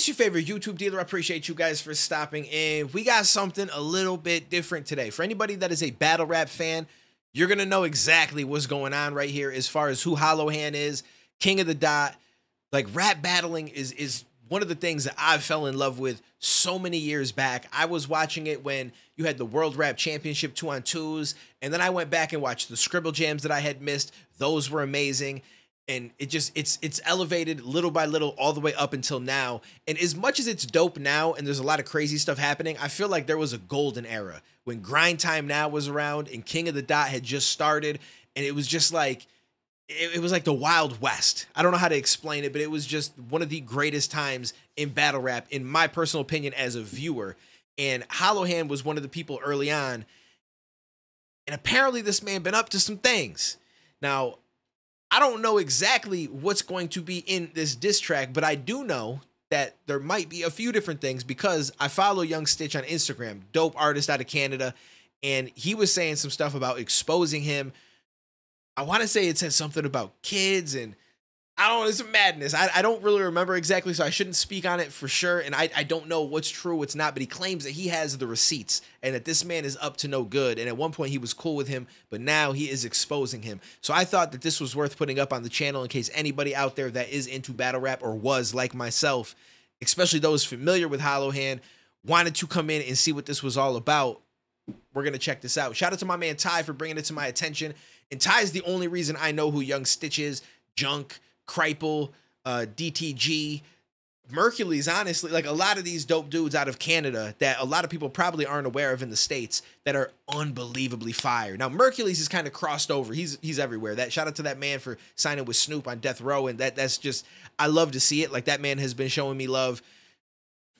It's your favorite YouTube dealer. I appreciate you guys for stopping in. We got something a little bit different today. For anybody that is a battle rap fan, you're going to know exactly what's going on right here as far as who Hollohan is, King of the Dot. Like rap battling is is one of the things that I fell in love with so many years back. I was watching it when you had the World Rap Championship two on twos, and then I went back and watched the Scribble Jams that I had missed. Those were amazing and it just it's it's elevated little by little all the way up until now. And as much as it's dope now and there's a lot of crazy stuff happening i feel like there was a golden era when grind time now was around and king of the dot had just started. And it was just like it, it was like the wild west. I don't know how to explain it but it was just one of the greatest times in battle rap in my personal opinion as a viewer. And Hollohan was one of the people early on. And apparently this man been up to some things. Now I don't know exactly what's going to be in this diss track, but I do know that there might be a few different things because I follow Young Stitch on Instagram, dope artist out of Canada, and he was saying some stuff about exposing him. I want to say it said something about kids and I don't know. It's madness. I, I don't really remember exactly, so I shouldn't speak on it for sure. And I, I don't know what's true, what's not, but he claims that he has the receipts and that this man is up to no good. And at one point he was cool with him, but now he is exposing him. So I thought that this was worth putting up on the channel in case anybody out there that is into battle rap or was like myself, especially those familiar with Hollohan, wanted to come in and see what this was all about. We're going to check this out. Shout out to my man Ty for bringing it to my attention. And Ty is the only reason I know who Young Stitch is, Junk, Kripal, uh, DTG, Merkules honestly, like a lot of these dope dudes out of Canada that a lot of people probably aren't aware of in the States that are unbelievably fire. Now, Merkules is kind of crossed over. He's he's everywhere. That shout out to that man for signing with Snoop on Death Row. And that that's just I love to see it. Like that man has been showing me love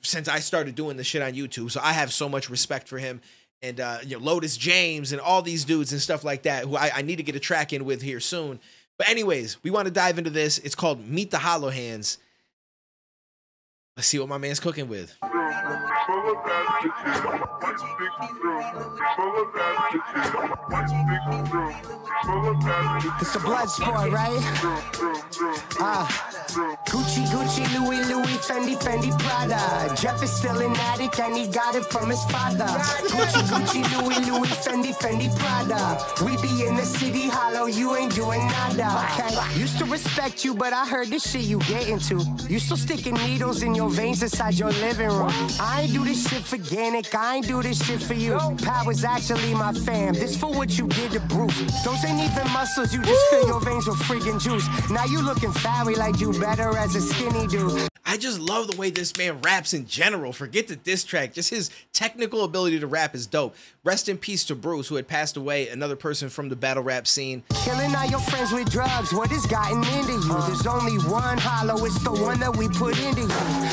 since I started doing the shit on YouTube. So I have so much respect for him. And uh, you know, Lotus James and all these dudes and stuff like that, who I, I need to get a track in with here soon. But anyways, we want to dive into this. It's called Meet the Hollohans. Let's see what my man's cooking with. It's a blood sport, right? Ah. Uh. Gucci, Gucci, Louis, Louis, Fendi, Fendi, Prada. Jeff is still an addict and he got it from his father. Gucci, Gucci, Louis, Louis, Fendi, Fendi, Prada. We be in the city hollow, you ain't doing nada. Okay? Used to respect you, but I heard this shit you get into. You still sticking needles in your veins inside your living room. I ain't do this shit for Gannick, I ain't do this shit for you. Was actually my fam. This for what you did to Bruce. Those ain't even muscles, you just fill your veins with freaking juice. Now you looking fiery like you better as a skinny dude. I just love the way this man raps in general. Forget the diss track. Just his technical ability to rap is dope. Rest in peace to Bruce, who had passed away, another person from the battle rap scene. Killing all your friends with drugs, what has gotten into you? There's only one hollow, it's the one that we put into you.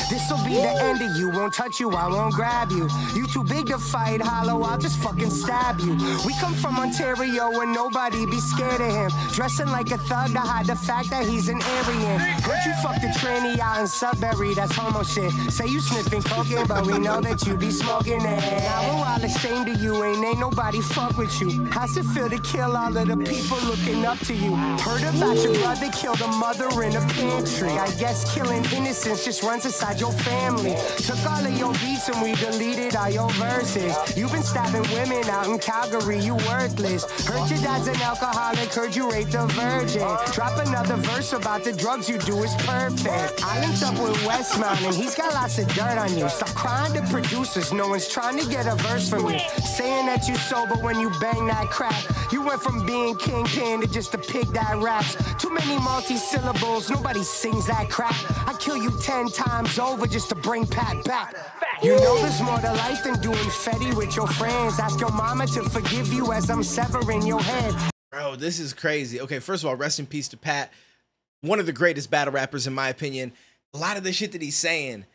This'll be the end of you, won't touch you, I won't grab you. You too big to fight hollow, I'll just fucking stab you. We come from Ontario and nobody be scared of him. Dressing like a thug to hide the fact that he's an Aryan. Heard you fuck the tranny out in That's homo shit. Say you sniffing cocaine, but we know that you be smoking it. Now ashamed of you, ain't ain't nobody fuck with you. How's it feel to kill all of the people looking up to you? Heard about your brother killed a mother in a pantry. I guess killing innocence just runs inside your family. Took all of your beats and we deleted all your verses. You've been stabbing women out in Calgary, you worthless. Heard your dad's an alcoholic, heard you raped a virgin. Drop another verse about the drugs you do is perfect. I linked up with Westmount and he's got lots of dirt on you. Stop crying to producers, no one's trying to get a verse from you. Saying that you sober when you bang that crap. You went from being kingpin to just a pig that raps. Too many multi-syllables, nobody sings that crap. I kill you ten times over just to bring Pat back. You know there's more to life than doing fetty with your friends. Ask your mama to forgive you as I'm severing your head. Bro, this is crazy. Okay, first of all, rest in peace to Pat. One of the greatest battle rappers, in my opinion. A lot of the shit that he's saying,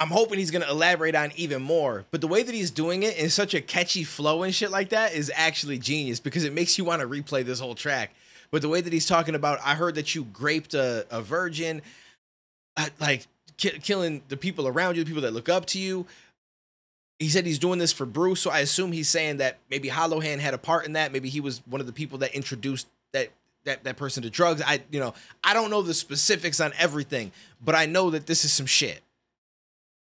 I'm hoping he's gonna elaborate on even more. But the way that he's doing it in such a catchy flow and shit like that is actually genius because it makes you want to replay this whole track. But the way that he's talking about, I heard that you graped a, a virgin, uh, like ki- killing the people around you, the people that look up to you. He said he's doing this for Bruce, so I assume he's saying that maybe Hollohan had a part in that. Maybe he was one of the people that introduced that that that person to drugs. I you know I don't know the specifics on everything, but I know that this is some shit.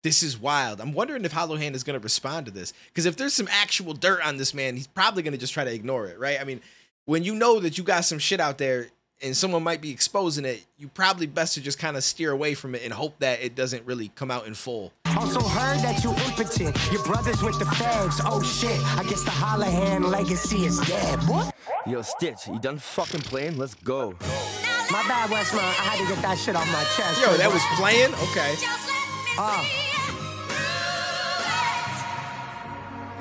This is wild. I'm wondering if Hollohan is going to respond to this. Because if there's some actual dirt on this man, he's probably going to just try to ignore it, right? I mean, when you know that you got some shit out there and someone might be exposing it, you probably best to just kind of steer away from it and hope that it doesn't really come out in full. Also heard that you impotent. Your brother's with the feds. Oh shit. I guess the Hollohan legacy is dead. What? Yo, Stitch, you done fucking playing? Let's go. My bad, Westmount. I had to get that shit off my chest. Yo, that was playing? Okay. Uh.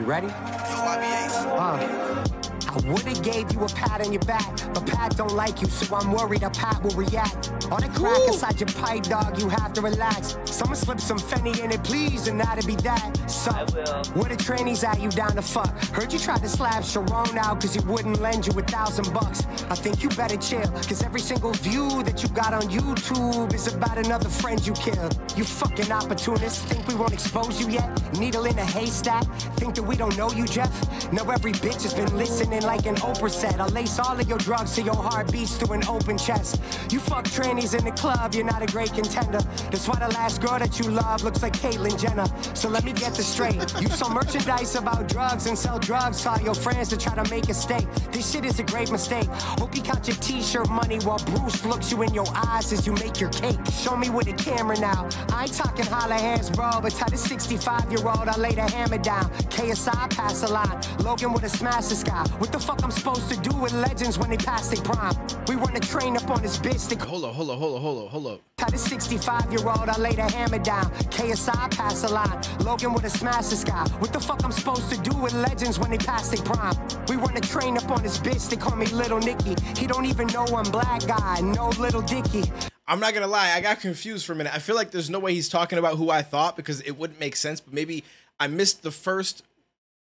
You ready? Uh. I would've gave you a pat on your back, but Pat don't like you, so I'm worried that Pat will react. On the crack Ooh. inside your pipe, dog, you have to relax. Someone slip some Fenny in it, please, and that'd be that. So, where the trannies at you down to fuck? Heard you tried to slap Sharon out cause he wouldn't lend you a thousand bucks. I think you better chill, cause every single view that you got on YouTube is about another friend you killed. You fucking opportunist, think we won't expose you yet? Needle in a haystack, think that we don't know you, Jeff? Know every bitch has been listening like an Oprah said. I lace all of your drugs to your heart beats through an open chest. You fuck trannies in the club, you're not a great contender. That's why the last girl that you love looks like Caitlyn Jenner. So let me get this straight. You sell merchandise about drugs and sell drugs to all your friends to try to make a stake. This shit is a great mistake. Hope you count your t-shirt money while Bruce looks you in your eyes as you make your cake. Show me with the camera now. I ain't talking Hollohans, bro, but tell the 65-year-old I lay the hammer down. KSI pass the line. Logan with a smash the sky. What the fuck I'm supposed to do with legends when they pass their prime? We run a train up on this bitch. They Hold up, hold up, hold up, hold up, hold up. Tell the 65 year old I lay the hammer down. KSI pass the line. Logan with a smash the sky. What the fuck I'm supposed to do with legends when they pass their prime? We run a train up on this bitch. They call me Little Nicky. He don't even know I'm black guy. No Little Dicky. I'm not gonna lie, I got confused for a minute. I feel like there's no way he's talking about who I thought because it wouldn't make sense. But maybe I missed the first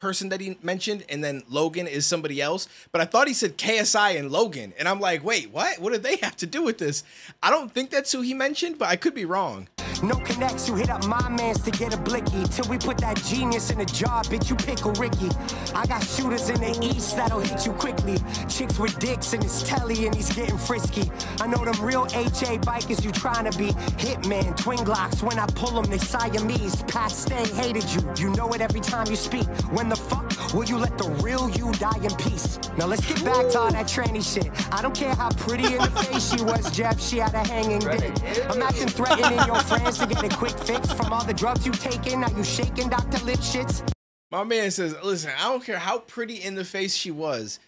person that he mentioned, and then Logan is somebody else. But I thought he said KSI and Logan, and I'm like, wait, what? What do they have to do with this? I don't think that's who he mentioned, but I could be wrong. No connects, you hit up my mans to get a blicky. Till we put that genius in a jar, bitch, you pickle Ricky. I got shooters in the east that'll hit you quickly. Chicks with dicks and it's telly and he's getting frisky. I know them real HA bikers you trying to be. Hitman, twin glocks, when I pull them, they Siamese. Past stay hated you, you know it every time you speak. When the fuck will you let the real you die in peace? Now let's get back to all that tranny shit. I don't care how pretty in the face she was, Jeff, she had a hanging dick. Imagine threatening your to get a quick fix from all the drugs you taking. Now you shaking Dr. Lipschitz. My man says, listen, I don't care how pretty in the face she was,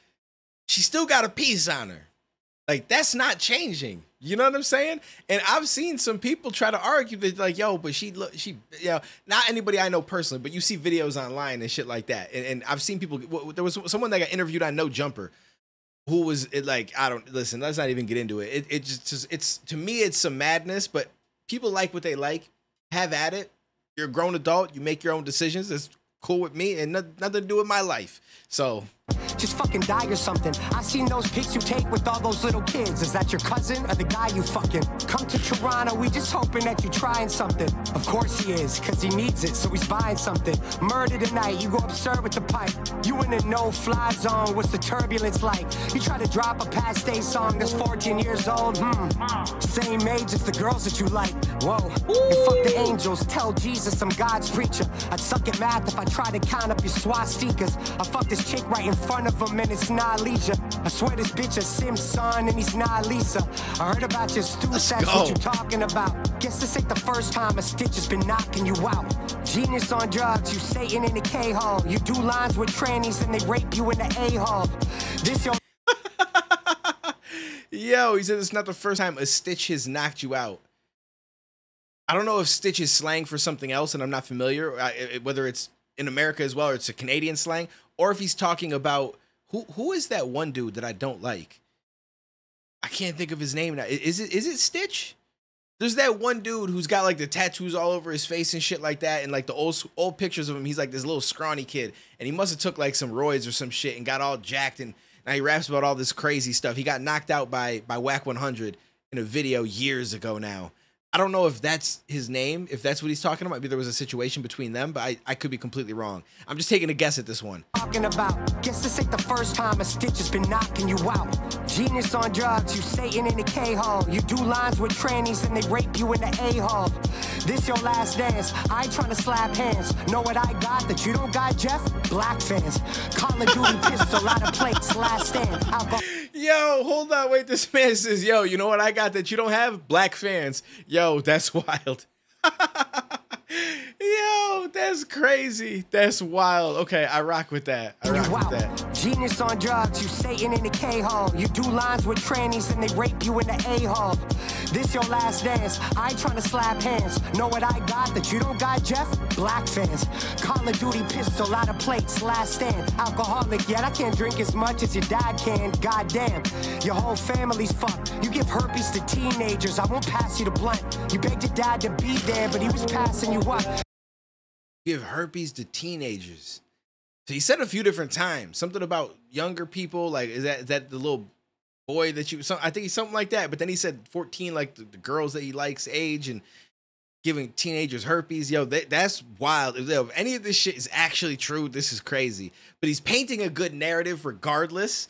she still got a piece on her. Like, that's not changing. You know what I'm saying? And I've seen some people try to argue that, like, yo, but she look, she, you know, not anybody I know personally, but you see videos online and shit like that. And, and I've seen people, there was someone that got interviewed on No Jumper who was it like, I don't, listen, let's not even get into it. It, it just, just, it's, to me, it's some madness, but people like what they like. Have at it. You're a grown adult. You make your own decisions. It's cool with me and nothing, to do with my life. So Just fucking die or something. I seen those pics you take with all those little kids. Is that your cousin or the guy you fucking? Come to Toronto, we just hoping that you trying something. Of course he is, cause he needs it, so he's buying something. Murder tonight, you go absurd with the pipe. You in a no-fly zone, what's the turbulence like? You try to drop a past day song that's 14 years old, hmm. Same age as the girls that you like. Whoa. And fuck the angels, tell Jesus I'm God's preacher. I'd suck at math if I tried to count up your swastikas. I fuck this chick right in front of him and it's not leisure. I swear this bitch a Sim's son and he's not Lisa. I heard about your stew go. what you talking about? Guess this ain't the first time a stitch has been knocking you out. Genius on drugs, you Satan in the K-hole. You do lines with trannies and they rape you in the A-hole. This your Yo, he said it's not the first time a stitch has knocked you out. I don't know if stitch is slang for something else, and I'm not familiar, whether it's in America as well or it's a Canadian slang, or if he's talking about who who is that one dude that I don't like. I can't think of his name now. Is it is it Stitch? There's that one dude who's got like the tattoos all over his face and shit like that, and like the old old pictures of him. He's like this little scrawny kid, and he must have took like some roids or some shit and got all jacked, and now he raps about all this crazy stuff. He got knocked out by by Wack 100 in a video years ago now. I don't know if that's his name, if that's what he's talking about. Maybe there was a situation between them, but I, I could be completely wrong. I'm just taking a guess at this one. talking about. Guess this ain't the first time a stitch has been knocking you out. Genius on drugs, you Satan in the K-hole. You do lines with trannies and they rape you in the A-hole. This your last dance. I trying to slap hands. Know what I got that you don't got, Jeff? Black fans. Call of Duty pistol, out of plates, last stand. Alcohol. Yo, hold on, wait. This man says, "Yo, you know what I got that you don't have? Black fans." Yo, that's wild. Yo, that's crazy. That's wild. Okay, I rock with that. I rock out. with that. Genius on drugs, you Satan in the K-hole. You do lines with trannies and they rape you in the A-hole. This your last dance. I ain't trying to slap hands. Know what I got that you don't got, Jeff? Black fans. Call of Duty pistol, out of plates, last stand. Alcoholic, yet I can't drink as much as your dad can. Goddamn, your whole family's fucked. You give herpes to teenagers. I won't pass you the blunt. You begged your dad to be there, but he was passing you up. Give herpes to teenagers. So he said a few different times something about younger people. Like, is that is that the little boy that you? Some, I think he's something like that. But then he said 14, like the, the girls that he likes age and giving teenagers herpes. Yo, that, that's wild. If, if any of this shit is actually true, this is crazy. But he's painting a good narrative regardless,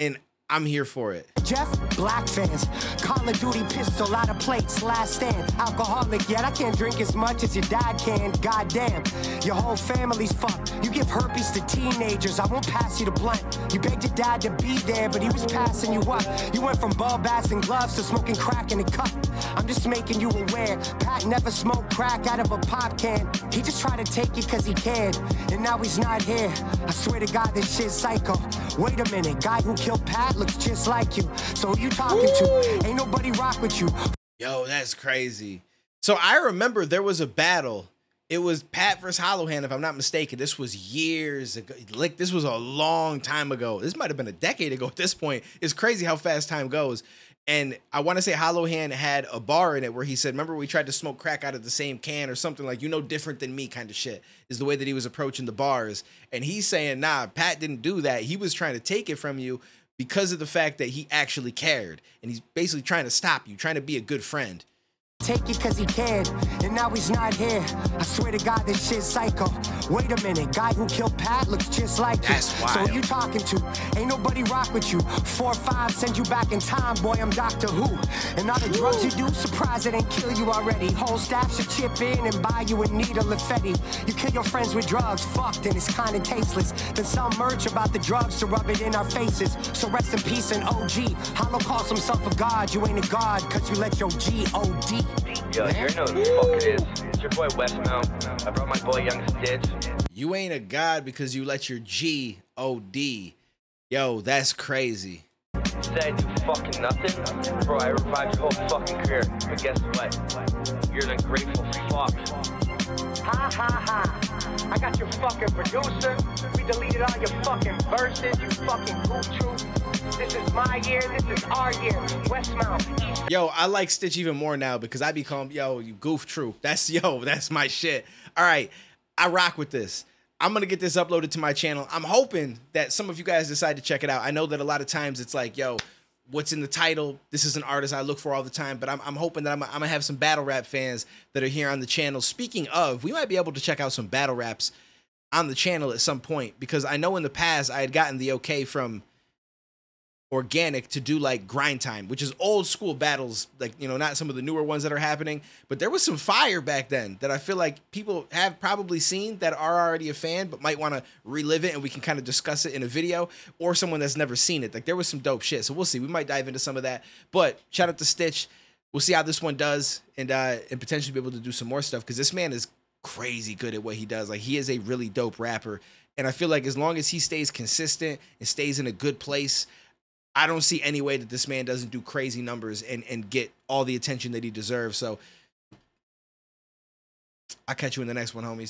and I'm here for it. Jeff, black fans. Call of Duty pistol, out of plates, last stand. Alcoholic, yet I can't drink as much as your dad can. Goddamn, your whole family's fucked. You give herpes to teenagers. I won't pass you the blunt. You begged your dad to be there, but he was passing you up. You went from ball bats and gloves to smoking crack in a cup. I'm just making you aware. Pat never smoked crack out of a pop can. He just tried to take you cause he cared. And now he's not here. I swear to God, this shit's psycho. Wait a minute, guy who killed Pat looks just like you. So who you talking to? Ain't nobody rock with you. Yo, that's crazy. So I remember there was a battle. It was Pat versus Hollohan, if I'm not mistaken. This was years ago. Like this was a long time ago. This might have been a decade ago at this point. It's crazy how fast time goes. And I want to say Hollohan had a bar in it where he said, "Remember we tried to smoke crack out of the same can or something like you know different than me kind of shit." Is the way that he was approaching the bars. And he's saying, "Nah, Pat didn't do that. He was trying to take it from you because of the fact that he actually cared, and he's basically trying to stop you, trying to be a good friend." Take it cause he cared, and now he's not here. I swear to God, this shit's psycho. Wait a minute, guy who killed Pat looks just like you. That's So wild. who you talking to? Ain't nobody rock with you. Four or five send you back in time, boy. I'm Doctor Who. And all the drugs you do, surprise it ain't kill you already. Whole staff should chip in and buy you a needle of Fetty. You kill your friends with drugs, fucked, and it's kinda tasteless. Then sell merch about the drugs to rub it in our faces. So rest in peace and OG. Hollow calls himself a god. You ain't a god, cause you let your G O-D. Yo, you know who the fuck it is. It's your boy Westmount. I brought my boy Young Stitch. You ain't a god because you let your G O D. Yo, that's crazy. Said I do fucking nothing? Bro, I revived your whole fucking career. But guess what? You're an ungrateful fuck. Ha ha ha. I got your fucking producer. We deleted all your fucking verses, you fucking goof troop. This is my year, this is our year. Westmount, Yo, I like Stitch even more now because I become yo, you goof true. That's yo, that's my shit. All right, I rock with this. I'm gonna get this uploaded to my channel. I'm hoping that some of you guys decide to check it out. I know that a lot of times it's like, yo, what's in the title? This is an artist I look for all the time, but I'm, I'm hoping that I'm, I'm gonna have some battle rap fans that are here on the channel. Speaking of, we might be able to check out some battle raps on the channel at some point because I know in the past I had gotten the okay from Organik to do like grind time which is old school battles like you know not some of the newer ones that are happening. But there was some fire back then that i feel like people have probably seen that are already a fan but might want to relive it and we can kind of discuss it in a video or someone that's never seen it. Like there was some dope shit so we'll see. We might dive into some of that. But shout out to stitch. We'll see how this one does and uh and potentially be able to do some more stuff because this man is crazy good at what he does. Like he is a really dope rapper. And i feel like as long as he stays consistent and stays in a good place I don't see any way that this man doesn't do crazy numbers and and get all the attention that he deserves. So I'll catch you in the next one, homies.